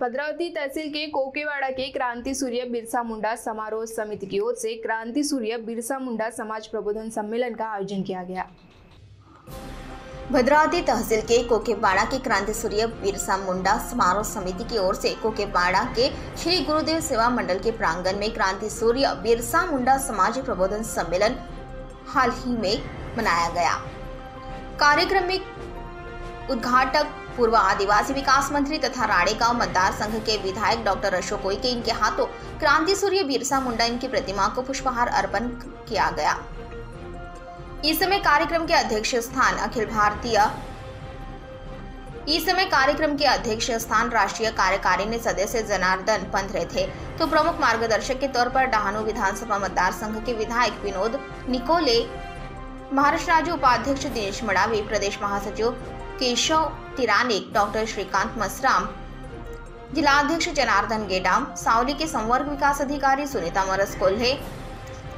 भद्रावती तहसील के कोकेवाड़ा के क्रांति सूर्य बिरसा मुंडा समारोह समिति की ओर से क्रांति सूर्य बिरसा मुंडा समाज प्रबोधन सम्मेलन का आयोजन किया गया। भद्रावती तहसील के कोकेपाड़ा के क्रांति सूर्य बिरसा मुंडा समारोह समिति की ओर से कोकेपाड़ा के श्री गुरुदेव सेवा मंडल के प्रांगण में क्रांति सूर्य बिरसा मुंडा समाज प्रबोधन सम्मेलन हाल ही में मनाया गया। कार्यक्रम में उद्घाटक, पूर्व आदिवासी विकास मंत्री तथा राड़ेगांव मतदार संघ के विधायक डॉक्टर अशोक उइके इनके हाथों क्रांति सूर्य बिरसा मुंडा इनकी प्रतिमा को पुष्पहार अर्पण किया गया। इस समय कार्यक्रम के अध्यक्ष स्थान अखिल भारतीय इस समय कार्यक्रम के अध्यक्ष स्थान राष्ट्रीय कार्यकारिणी सदस्य जनार्दन पंत रहे थे। तो प्रमुख मार्गदर्शक के तौर पर डहानू विधानसभा मतदार संघ के विधायक विनोद निकोले, महाराष्ट्र राज्य उपाध्यक्ष दिनेश मडावी, प्रदेश महासचिव केशव तिरानिक, डॉक्टर श्रीकांत मसराम, जिलाध्यक्ष जनार्दन गेडाम, सावली के संवर्ग विकास अधिकारी सुनीता मरस कोल्हे,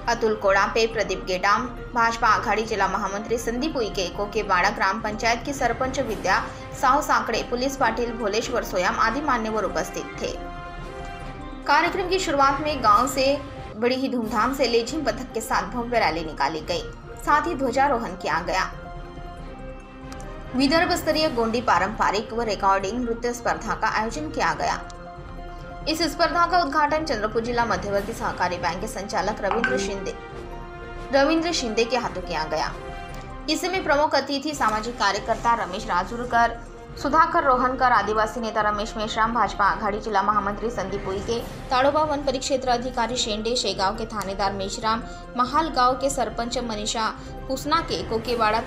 अतुल कोड़ापे, प्रदीप गेडाम, भाजपा आघाड़ी जिला महामंत्री संदीप उइके कोकेवाड़ा ग्राम पंचायत की सरपंच विद्या, साहू सांकड़े, पुलिस पाटिल भोलेश्वर सोयाम आदि मान्यवर उपस्थित थे। कार्यक्रम की शुरुआत में गाँव से बड़ी ही धूमधाम से लेझिम पथक के साथ भव्य रैली निकाली गई। साथ ही ध्वजारोहण किया गया। विदर्भ स्तरीय गोंडी पारंपरिक व रिकॉर्डिंग नृत्य स्पर्धा का आयोजन किया गया। इस स्पर्धा का उद्घाटन चंद्रपुर जिला मध्यवर्ती सहकारी बैंक के संचालक रविंद्र शिंदे रविंद्र शिंदे के हाथों किया गया। इसमें प्रमुख अतिथि सामाजिक कार्यकर्ता रमेश राजूरकर, सुधाकर रोहनकर, आदिवासी नेता रमेश मेश्राम, भाजपा आघाड़ी जिला महामंत्री संदीप उइके, ताडोबा वन परिक्षेत्र अधिकारी शेंडे, शेगांव के थानेदार मेश्राम, महाल गाँव के सरपंच मनीषा पुसना के कोकेवाड़ा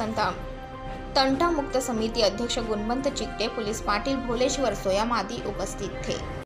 तंटा मुक्त समिति अध्यक्ष गुणवंत चिकटे पुलिस पाटिल भोलेश्वर सोया मादी उपस्थित थे.